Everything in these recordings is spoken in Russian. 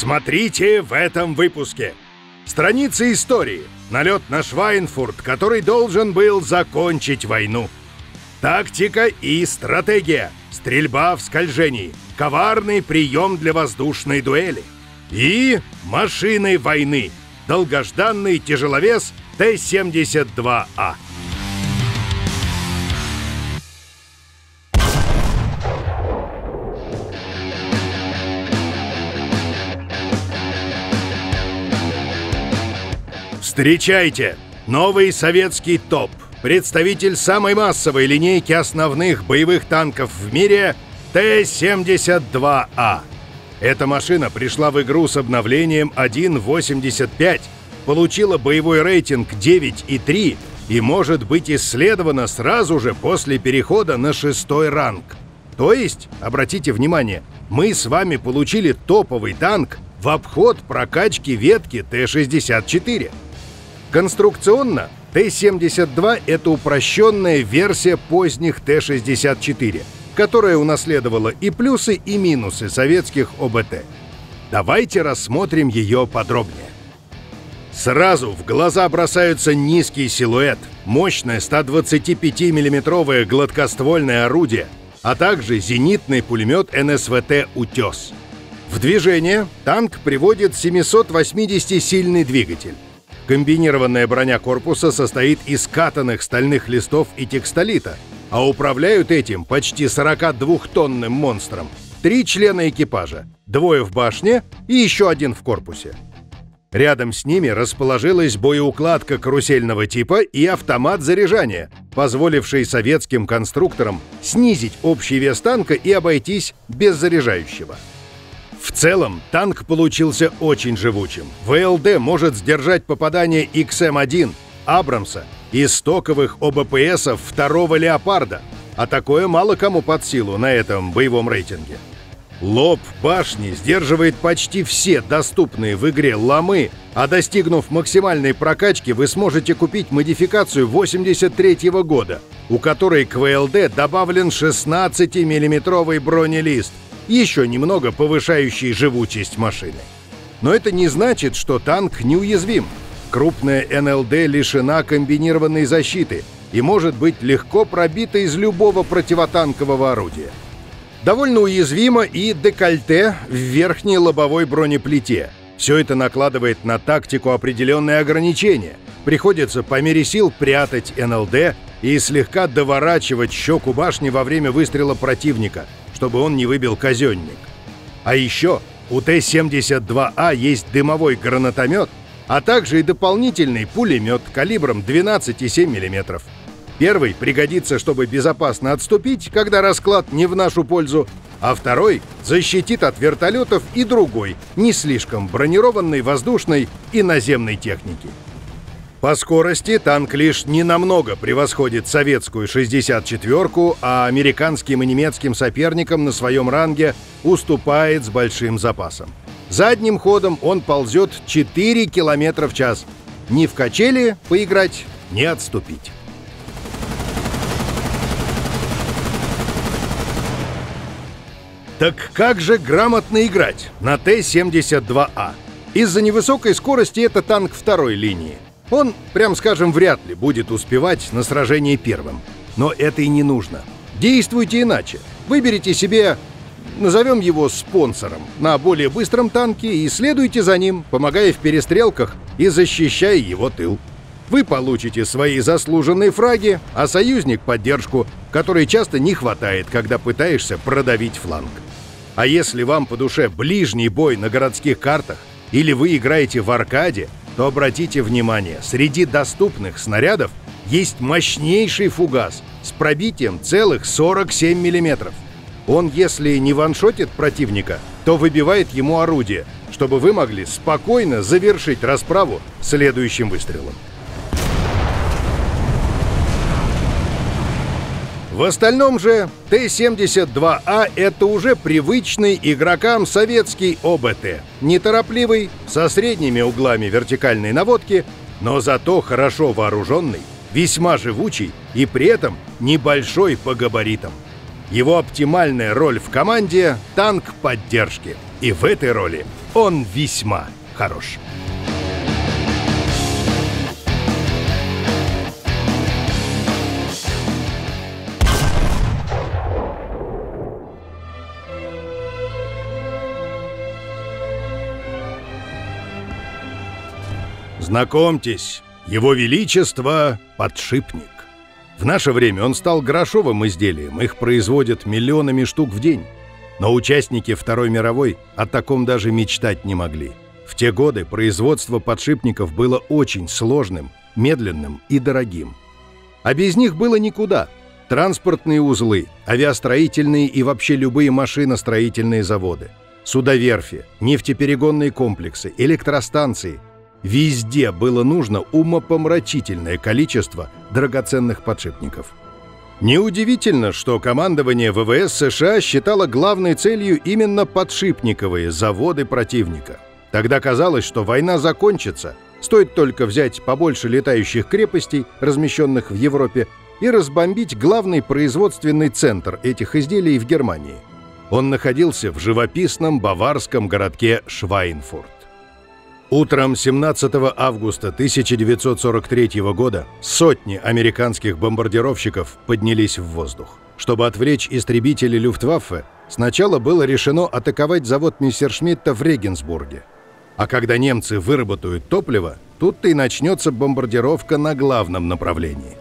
Смотрите в этом выпуске. Страницы истории. Налет на Швайнфурт, который должен был закончить войну. Тактика и стратегия. Стрельба в скольжении. Коварный прием для воздушной дуэли. И машины войны. Долгожданный тяжеловес Т-72А. Встречайте! Новый советский ТОП. Представитель самой массовой линейки основных боевых танков в мире Т-72А. Эта машина пришла в игру с обновлением 1.85, получила боевой рейтинг 9,3 и может быть исследована сразу же после перехода на шестой ранг. То есть, обратите внимание, мы с вами получили топовый танк в обход прокачки ветки Т-64. Конструкционно Т-72 — это упрощенная версия поздних Т-64, которая унаследовала и плюсы, и минусы советских ОБТ. Давайте рассмотрим ее подробнее. Сразу в глаза бросаются низкий силуэт, мощное 125 миллиметровое гладкоствольное орудие, а также зенитный пулемет НСВТ «Утес». В движение танк приводит 780-сильный двигатель. Комбинированная броня корпуса состоит из катанных стальных листов и текстолита, а управляют этим почти 42-тонным монстром три члена экипажа, двое в башне и еще один в корпусе. Рядом с ними расположилась боеукладка карусельного типа и автомат заряжания, позволивший советским конструкторам снизить общий вес танка и обойтись без заряжающего. В целом, танк получился очень живучим. ВЛД может сдержать попадание XM-1, Абрамса и стоковых ОБПСов второго «Леопарда», а такое мало кому под силу на этом боевом рейтинге. Лоб башни сдерживает почти все доступные в игре ломы, а достигнув максимальной прокачки, вы сможете купить модификацию 83 -го года, у которой к ВЛД добавлен 16-миллиметровый бронелист – еще немного повышающий живучесть машины. Но это не значит, что танк неуязвим. Крупная НЛД лишена комбинированной защиты и может быть легко пробита из любого противотанкового орудия. Довольно уязвимо и декольте в верхней лобовой бронеплите. Все это накладывает на тактику определенные ограничения. Приходится по мере сил прятать НЛД и слегка доворачивать щеку башни во время выстрела противника – чтобы он не выбил казенник. А еще у Т-72А есть дымовой гранатомет, а также и дополнительный пулемет калибром 12,7 мм. Первый пригодится, чтобы безопасно отступить, когда расклад не в нашу пользу, а второй защитит от вертолетов и другой, не слишком бронированной воздушной и наземной техники. По скорости танк лишь ненамного превосходит советскую 64-ку, а американским и немецким соперникам на своем ранге уступает с большим запасом. Задним ходом он ползет 4 км в час. Ни в качели поиграть, ни отступить. Так как же грамотно играть на Т-72А? Из-за невысокой скорости это танк второй линии. Он, прям скажем, вряд ли будет успевать на сражение первым. Но это и не нужно. Действуйте иначе. Выберите себе, назовем его спонсором, на более быстром танке и следуйте за ним, помогая в перестрелках и защищая его тыл. Вы получите свои заслуженные фраги, а союзник — поддержку, которой часто не хватает, когда пытаешься продавить фланг. А если вам по душе ближний бой на городских картах, или вы играете в аркаде, то обратите внимание, среди доступных снарядов есть мощнейший фугас с пробитием целых 47 мм. Он, если не ваншотит противника, то выбивает ему орудие, чтобы вы могли спокойно завершить расправу следующим выстрелом. В остальном же Т-72А это уже привычный игрокам советский ОБТ. Неторопливый, со средними углами вертикальной наводки, но зато хорошо вооруженный, весьма живучий и при этом небольшой по габаритам. Его оптимальная роль в команде – танк поддержки. И в этой роли он весьма хорош. Знакомьтесь, его Величество – подшипник. В наше время он стал грошовым изделием, их производят миллионами штук в день. Но участники Второй мировой о таком даже мечтать не могли. В те годы производство подшипников было очень сложным, медленным и дорогим. А без них было никуда. Транспортные узлы, авиастроительные и вообще любые машиностроительные заводы, судоверфи, нефтеперегонные комплексы, электростанции – Везде было нужно умопомрачительное количество драгоценных подшипников. Неудивительно, что командование ВВС США считало главной целью именно подшипниковые заводы противника. Тогда казалось, что война закончится, стоит только взять побольше летающих крепостей, размещенных в Европе, и разбомбить главный производственный центр этих изделий в Германии. Он находился в живописном баварском городке Швайнфурт. Утром 17 августа 1943 года сотни американских бомбардировщиков поднялись в воздух. Чтобы отвлечь истребители Люфтваффе, сначала было решено атаковать завод Мессершмитта в Регенсбурге. А когда немцы выработают топливо, тут-то и начнется бомбардировка на главном направлении.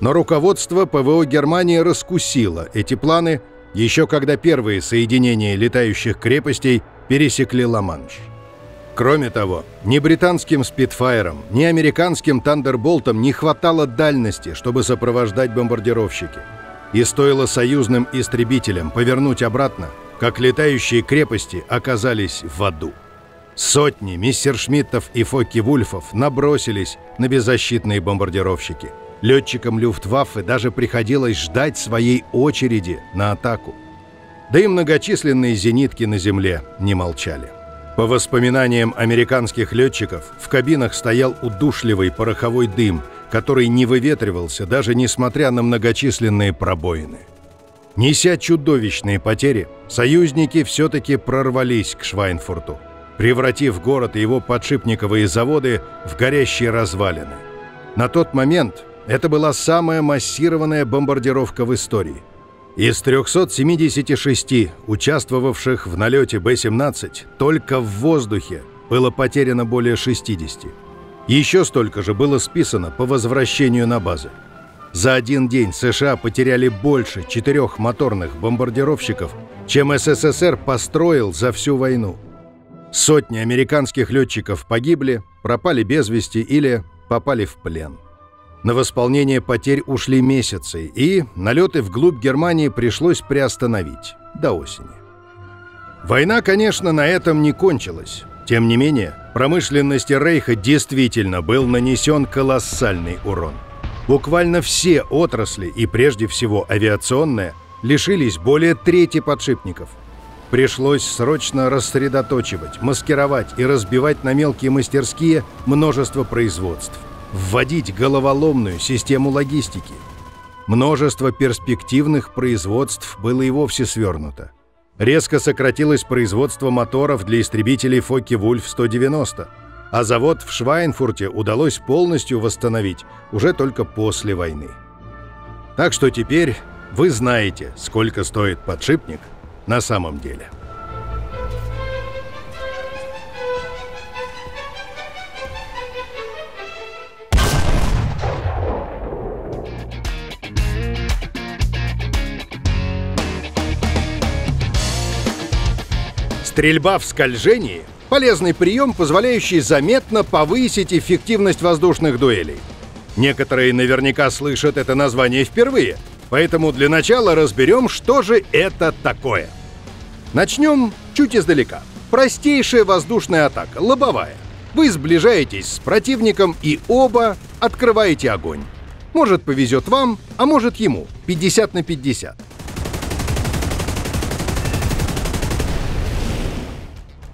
Но руководство ПВО Германии раскусило эти планы, еще когда первые соединения летающих крепостей пересекли Ла-Манш. Кроме того, ни британским «Спитфайрам», ни американским «Тандерболтам» не хватало дальности, чтобы сопровождать бомбардировщики. И стоило союзным истребителям повернуть обратно, как летающие крепости оказались в аду. Сотни мистершмиттов и Фокки-Вульфов набросились на беззащитные бомбардировщики. Летчикам Люфтваффе даже приходилось ждать своей очереди на атаку. Да и многочисленные зенитки на земле не молчали. По воспоминаниям американских летчиков, в кабинах стоял удушливый пороховой дым, который не выветривался даже несмотря на многочисленные пробоины. Неся чудовищные потери, союзники все-таки прорвались к Швайнфурту, превратив город и его подшипниковые заводы в горящие развалины. На тот момент это была самая массированная бомбардировка в истории – из 376 участвовавших в налете Б-17 только в воздухе было потеряно более 60. Еще столько же было списано по возвращению на базы. За один день США потеряли больше четырех моторных бомбардировщиков, чем СССР построил за всю войну. Сотни американских летчиков погибли, пропали без вести или попали в плен. На восполнение потерь ушли месяцы, и налеты вглубь Германии пришлось приостановить до осени. Война, конечно, на этом не кончилась. Тем не менее, промышленности Рейха действительно был нанесен колоссальный урон. Буквально все отрасли, и прежде всего авиационная, лишились более трети подшипников. Пришлось срочно рассредоточивать, маскировать и разбивать на мелкие мастерские множество производств вводить головоломную систему логистики. Множество перспективных производств было и вовсе свернуто. Резко сократилось производство моторов для истребителей Фокке-Вульф-190, а завод в Швайнфурте удалось полностью восстановить уже только после войны. Так что теперь вы знаете, сколько стоит подшипник на самом деле. Стрельба в скольжении – полезный прием, позволяющий заметно повысить эффективность воздушных дуэлей. Некоторые наверняка слышат это название впервые, поэтому для начала разберем, что же это такое. Начнем чуть издалека. Простейшая воздушная атака, лобовая. Вы сближаетесь с противником и оба открываете огонь. Может повезет вам, а может ему. 50 на 50.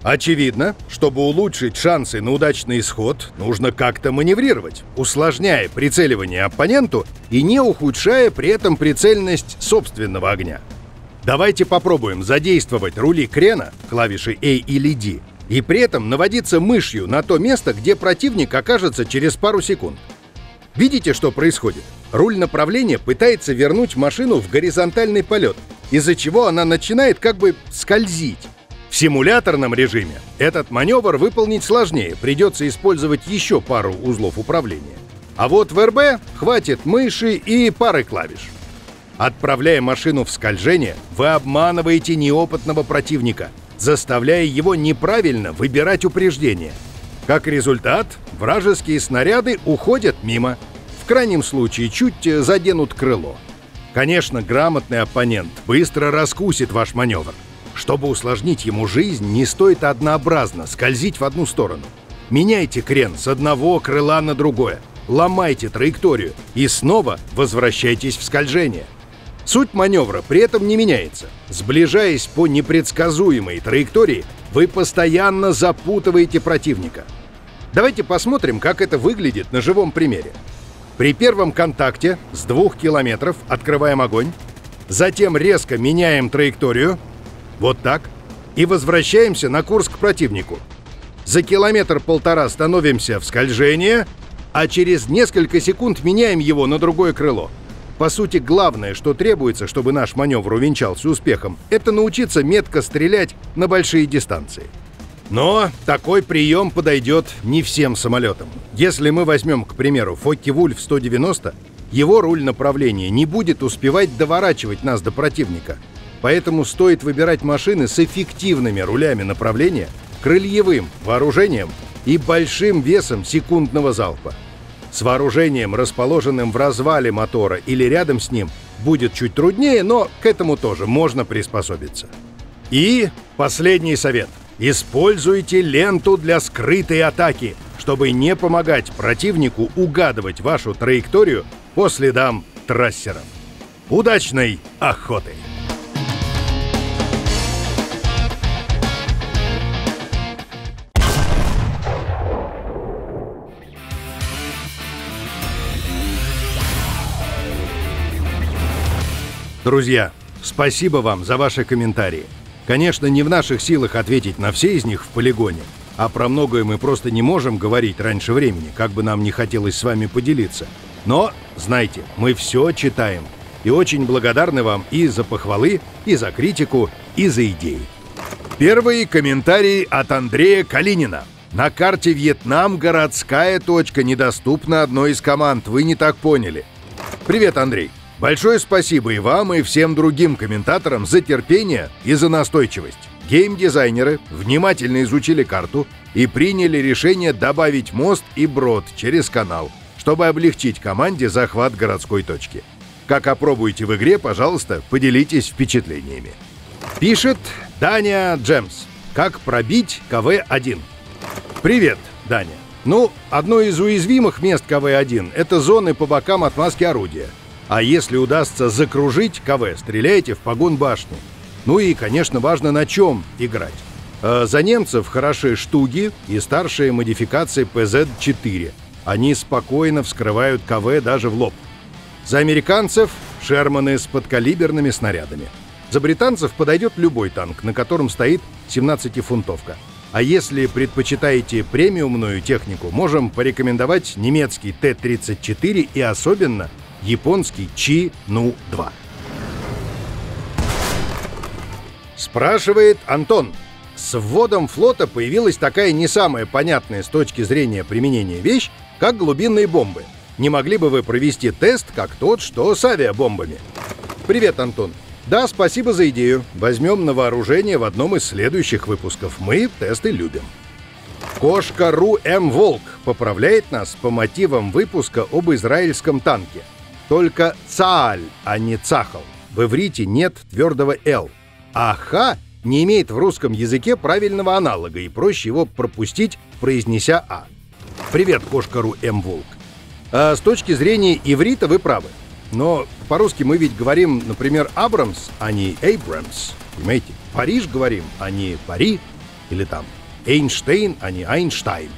Очевидно, чтобы улучшить шансы на удачный исход, нужно как-то маневрировать, усложняя прицеливание оппоненту и не ухудшая при этом прицельность собственного огня. Давайте попробуем задействовать рули крена, клавиши A или D, И при этом наводиться мышью на то место, где противник окажется через пару секунд. Видите, что происходит? Руль направления пытается вернуть машину в горизонтальный полет, из-за чего она начинает как бы скользить. В симуляторном режиме этот маневр выполнить сложнее, придется использовать еще пару узлов управления. А вот в РБ хватит мыши и пары клавиш. Отправляя машину в скольжение, вы обманываете неопытного противника, заставляя его неправильно выбирать упреждение. Как результат, вражеские снаряды уходят мимо. В крайнем случае чуть заденут крыло. Конечно, грамотный оппонент быстро раскусит ваш маневр. Чтобы усложнить ему жизнь, не стоит однообразно скользить в одну сторону. Меняйте крен с одного крыла на другое, ломайте траекторию и снова возвращайтесь в скольжение. Суть маневра при этом не меняется. Сближаясь по непредсказуемой траектории, вы постоянно запутываете противника. Давайте посмотрим, как это выглядит на живом примере. При первом контакте с двух километров открываем огонь, затем резко меняем траекторию, вот так. И возвращаемся на курс к противнику. За километр-полтора становимся в скольжение, а через несколько секунд меняем его на другое крыло. По сути, главное, что требуется, чтобы наш маневр увенчался успехом, это научиться метко стрелять на большие дистанции. Но такой прием подойдет не всем самолетам. Если мы возьмем, к примеру, Фокки Вульф 190, его руль направления не будет успевать доворачивать нас до противника – Поэтому стоит выбирать машины с эффективными рулями направления, крыльевым вооружением и большим весом секундного залпа. С вооружением, расположенным в развале мотора или рядом с ним, будет чуть труднее, но к этому тоже можно приспособиться. И последний совет. Используйте ленту для скрытой атаки, чтобы не помогать противнику угадывать вашу траекторию по следам трассеров. Удачной охоты! Друзья, спасибо вам за ваши комментарии. Конечно, не в наших силах ответить на все из них в полигоне, а про многое мы просто не можем говорить раньше времени, как бы нам не хотелось с вами поделиться. Но, знайте, мы все читаем и очень благодарны вам и за похвалы, и за критику, и за идеи. Первый комментарий от Андрея Калинина. На карте Вьетнам городская точка недоступна одной из команд. Вы не так поняли. Привет, Андрей. Большое спасибо и вам, и всем другим комментаторам за терпение и за настойчивость. Гейм-дизайнеры внимательно изучили карту и приняли решение добавить мост и брод через канал, чтобы облегчить команде захват городской точки. Как опробуете в игре, пожалуйста, поделитесь впечатлениями. Пишет Даня Джемс. Как пробить КВ-1? Привет, Даня. Ну, одно из уязвимых мест КВ-1 — это зоны по бокам от маски орудия — а если удастся закружить КВ, стреляйте в погон башню. Ну и, конечно, важно на чем играть. А за немцев хороши штуги и старшие модификации ПЗ-4. Они спокойно вскрывают КВ даже в лоб. За американцев — Шерманы с подкалиберными снарядами. За британцев подойдет любой танк, на котором стоит 17-фунтовка. А если предпочитаете премиумную технику, можем порекомендовать немецкий Т-34 и особенно японский Чи-Ну-2. Спрашивает Антон. С вводом флота появилась такая не самая понятная с точки зрения применения вещь, как глубинные бомбы. Не могли бы вы провести тест, как тот, что с авиабомбами? Привет, Антон. Да, спасибо за идею. Возьмем на вооружение в одном из следующих выпусков. Мы тесты любим. Кошка.ру М. Волк поправляет нас по мотивам выпуска об израильском танке – только «цааль», а не «цахал». В иврите нет твердого «л». А «ха» не имеет в русском языке правильного аналога, и проще его пропустить, произнеся «а». Привет, кошка.ру М. Волк. А с точки зрения иврита вы правы. Но по-русски мы ведь говорим, например, Абрамс, а не Эйбрамс. Понимаете? Париж говорим, а не Пари. Или там Эйнштейн, а не Айнштайн.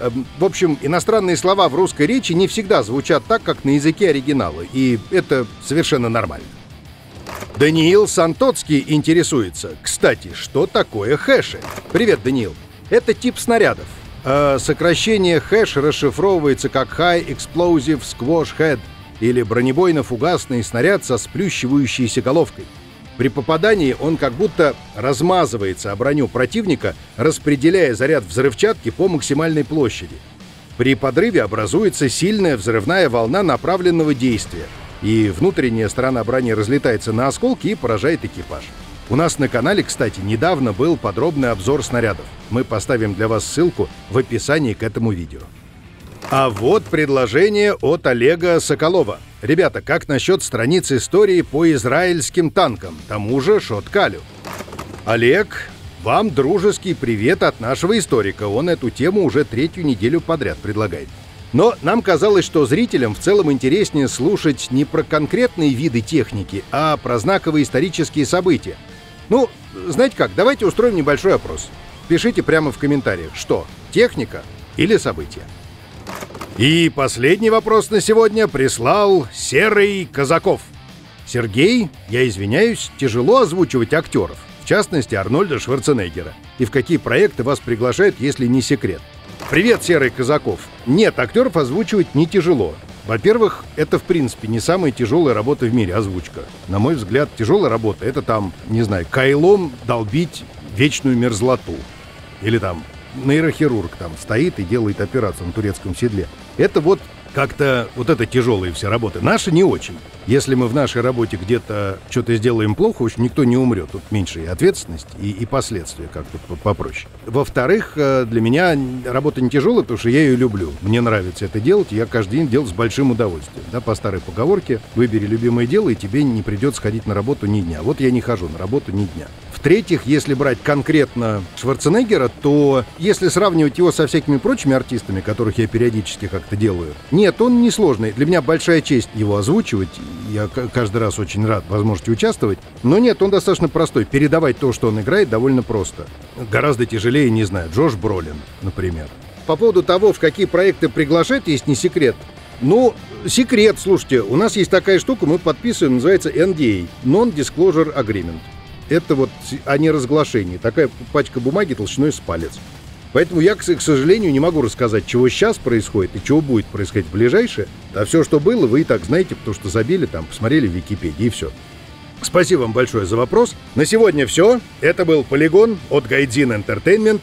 Эм, в общем, иностранные слова в русской речи не всегда звучат так, как на языке оригинала, и это совершенно нормально. Даниил Сантоцкий интересуется. Кстати, что такое хэши? Привет, Даниил. Это тип снарядов. А сокращение хэш расшифровывается как High Explosive Squash Head или бронебойно-фугасный снаряд со сплющивающейся головкой. При попадании он как будто размазывается о броню противника, распределяя заряд взрывчатки по максимальной площади. При подрыве образуется сильная взрывная волна направленного действия, и внутренняя сторона брони разлетается на осколки и поражает экипаж. У нас на канале, кстати, недавно был подробный обзор снарядов. Мы поставим для вас ссылку в описании к этому видео. А вот предложение от Олега Соколова. Ребята, как насчет страниц истории по израильским танкам, тому же Шоткалю? Олег, вам дружеский привет от нашего историка. Он эту тему уже третью неделю подряд предлагает. Но нам казалось, что зрителям в целом интереснее слушать не про конкретные виды техники, а про знаковые исторические события. Ну, знаете как, давайте устроим небольшой опрос. Пишите прямо в комментариях, что, техника или события. И последний вопрос на сегодня прислал Серый Казаков. Сергей, я извиняюсь, тяжело озвучивать актеров, в частности Арнольда Шварценеггера. И в какие проекты вас приглашают, если не секрет? Привет, Серый Казаков. Нет, актеров озвучивать не тяжело. Во-первых, это в принципе не самая тяжелая работа в мире, озвучка. На мой взгляд, тяжелая работа — это там, не знаю, кайлом долбить вечную мерзлоту. Или там нейрохирург там стоит и делает операцию на турецком седле. Это вот как-то вот это тяжелые все работы. Наши не очень. Если мы в нашей работе где-то что-то сделаем плохо, уж никто не умрет. Тут меньше и ответственность, и, и последствия как-то попроще. Во-вторых, э, для меня работа не тяжелая, потому что я ее люблю. Мне нравится это делать, я каждый день делаю с большим удовольствием. Да, по старой поговорке, выбери любимое дело, и тебе не придется ходить на работу ни дня. Вот я не хожу на работу ни дня. В-третьих, если брать конкретно Шварценеггера, то если сравнивать его со всякими прочими артистами, которых я периодически как-то делаю, нет, он не сложный. Для меня большая честь его озвучивать. Я каждый раз очень рад возможности участвовать. Но нет, он достаточно простой. Передавать то, что он играет, довольно просто. Гораздо тяжелее, не знаю, Джош Бролин, например. По поводу того, в какие проекты приглашать, есть не секрет. Ну, секрет, слушайте, у нас есть такая штука, мы подписываем, называется NDA, Non-Disclosure Agreement это вот, а не разглашение. Такая пачка бумаги толщиной с палец. Поэтому я, к сожалению, не могу рассказать, чего сейчас происходит и чего будет происходить в ближайшее. А все, что было, вы и так знаете, потому что забили там, посмотрели в Википедии и все. Спасибо вам большое за вопрос. На сегодня все. Это был Полигон от Гайдзин Entertainment.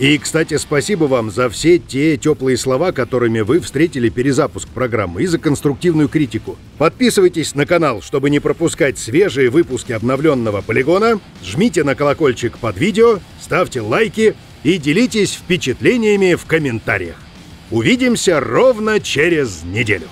И, кстати, спасибо вам за все те теплые слова, которыми вы встретили перезапуск программы и за конструктивную критику. Подписывайтесь на канал, чтобы не пропускать свежие выпуски обновленного полигона, жмите на колокольчик под видео, ставьте лайки и делитесь впечатлениями в комментариях. Увидимся ровно через неделю.